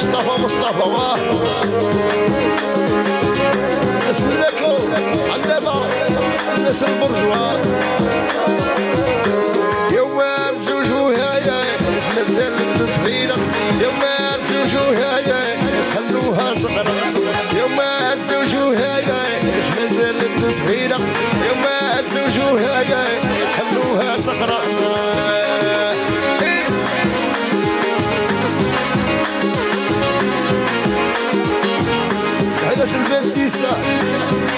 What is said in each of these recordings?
مصطفى مصطفى واه اسم لكم عندما الناس البرجوان and Pepsi, sir.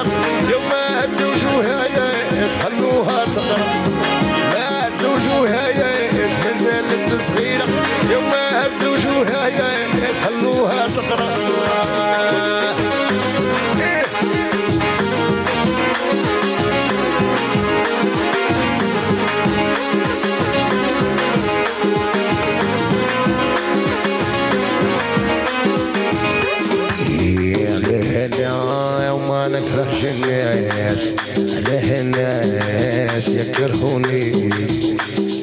صغيرة يوم ما هتزوجوها يا خلوها تقرا ما هتزوجوها يا ما زالت صغيرة. يوم ما هتزوجوها يا الناس له الناس يكرهوني.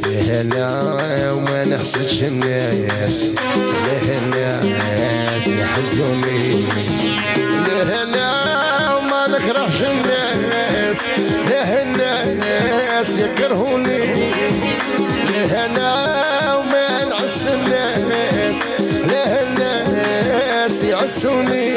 لهنا وما نحسدش الناس. له الناس يحزوني. لهنا وما نكرهش الناس. له الناس يكرهوني. لهنا وما نعس الناس. له الناس يعسوني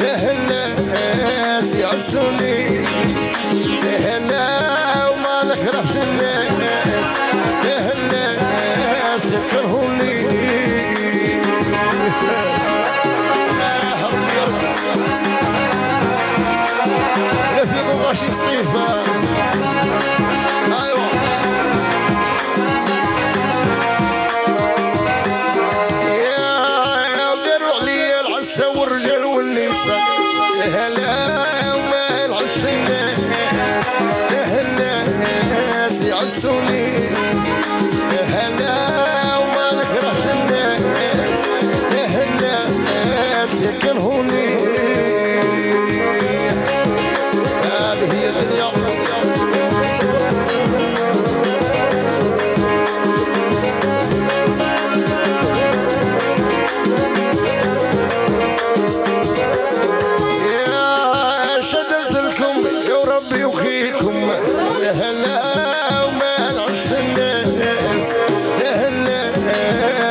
الناس هلا الناس يعسوني هلا وما نكرهش الناس. هلا الناس يكرهوني. آه، ربي يا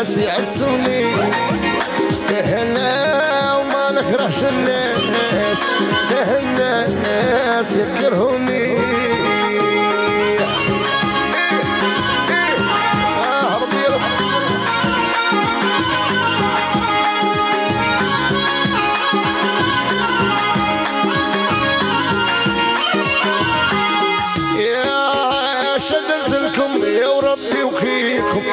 الناس يعسوني يا هلا وما نكرهش الناس. هلا الناس يكرهوني. وخيكم.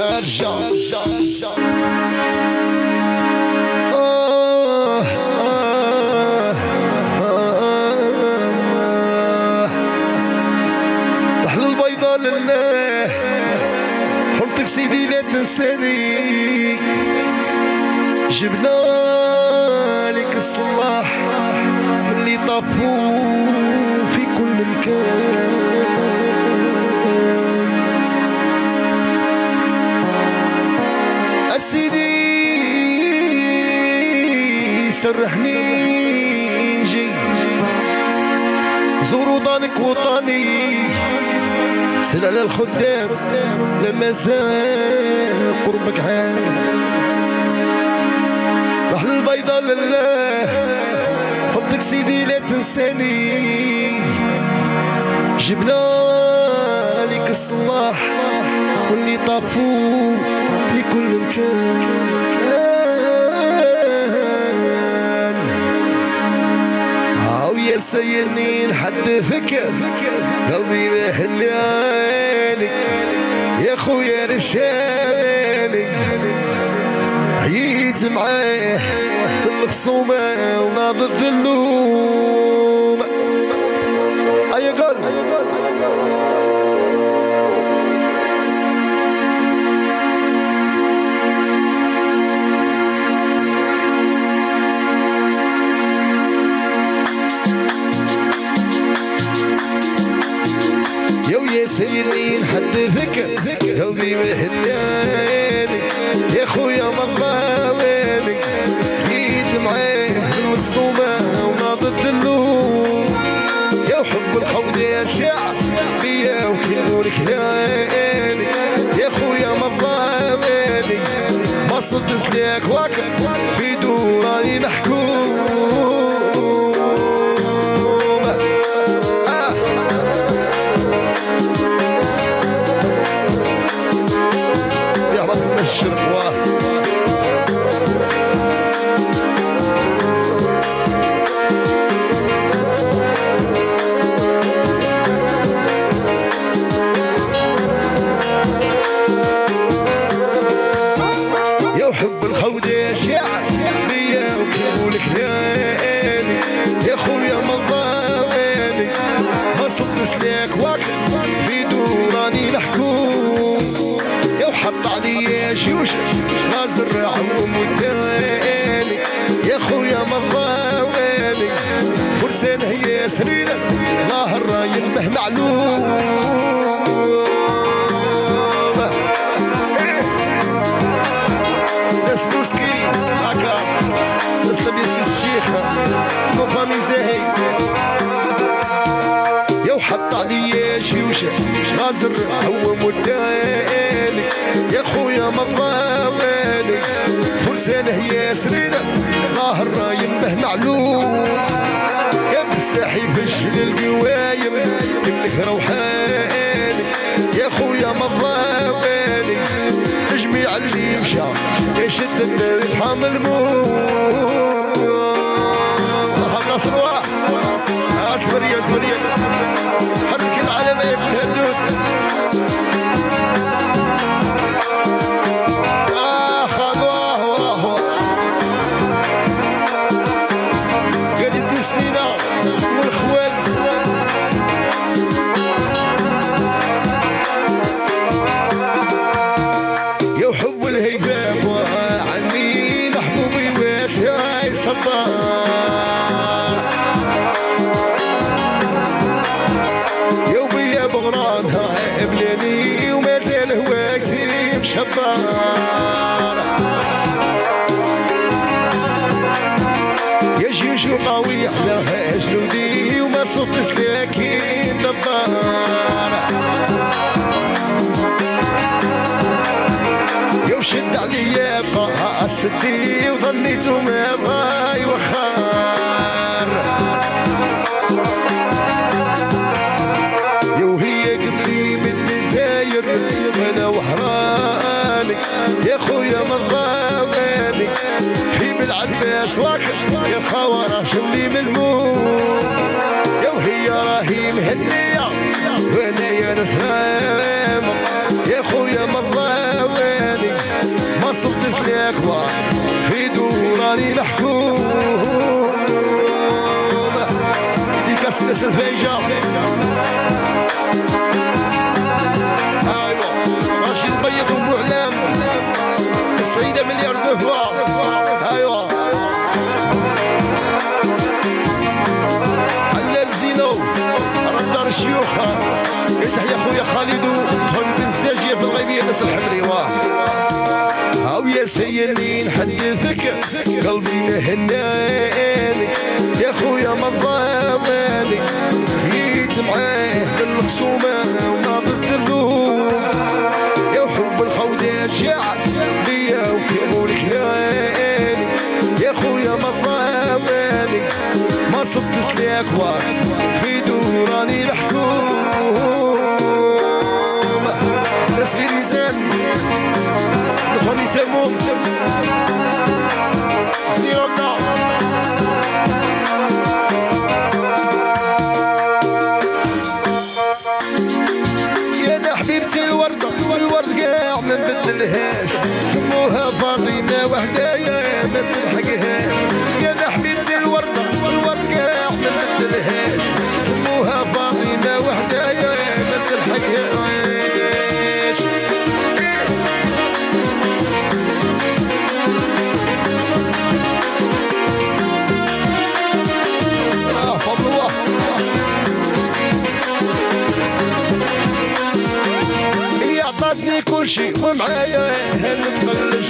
ارجع لله سيدي لا تنساني جبنا لك الصلاح اللي طفوه سل على الخدام لما زال قربك عام راح للبيضة لله حبك سيدي لا تنساني. جبنا لك الصلاح واللي طافو في كل مكان. يا سيدني نحدثك قلبي بهلاني يا خويا رشاني. عييت معاه بالخصومة وناض الذلوم أي قال سيدي نحدثك قلبي مهناني يا خويا مضاواني جيت معاه المقصومة وناض الدلوم يا حب الخوض يا شعر بيا وكيلو الكلاني يا خويا مضاواني ما صدت لك وقت في دوراني محكوم. فرسان هي سريرة الله الراي به معلوم. ناس موسكي هكا ناس لبيس الشيخ مفامي زاهي يا وحط عليا جيوش غازر هو مداني. يا خويا مضاواني فرسان هي سريرة ظاهر رايم به معلوم. يا القوايم كلك روحاني. يا خويا مضاواني جميع اللي مشى يشد النبي حامل موت هذا صروح هات مشبار يا جيجو قوي على جنودي وما صبت سلاكين دبار. يا وشد عليا قاصدي وظنيت ما باي معصومة وما بالذنوب يا حب الحوض يا شعر بيا وكيبول كلاني يا خويا ما ضامنك ما صبت سلاك في دوراني الحكومة ناس تسبيلي زين تموت نلحقها يا نحبيبتي الوردة والورد ما تبدلهاش سموها فاطمة وحدايا ما تلحقهاش هي عطاتني كل شيء ومعايا ما تقلش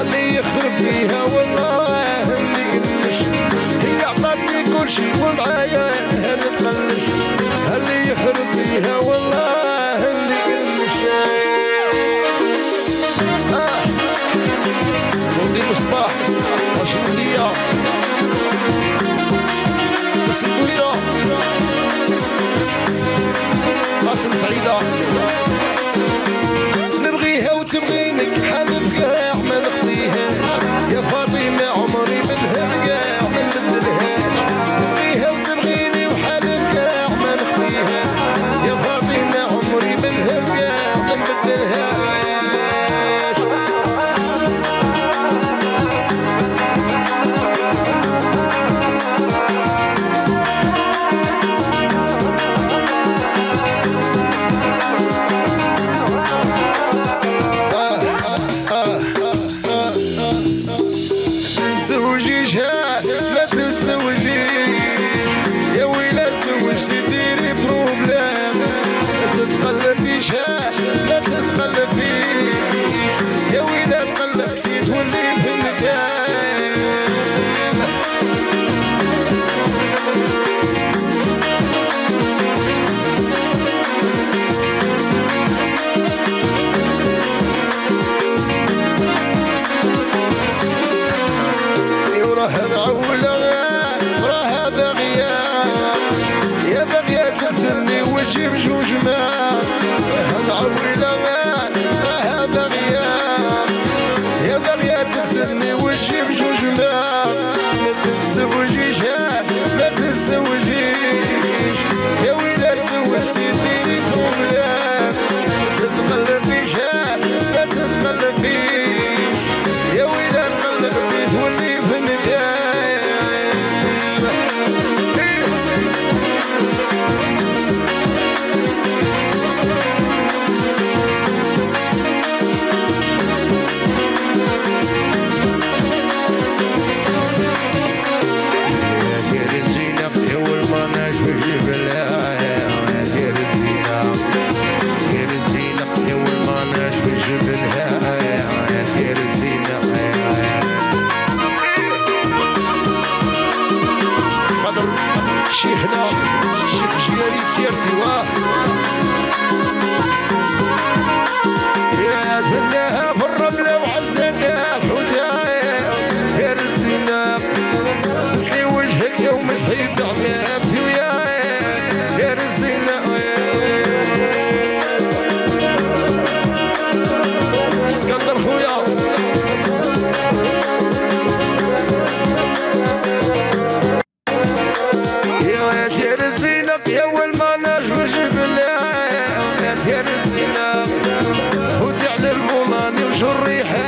اللي يخرب فيها والله اللي يقلش هي عطاتني كل شي ومعايا ما تقلش؟ اللي يخرب فيها والله اللي يقلش آه. ولدي مصباح واش وليا بس الريحه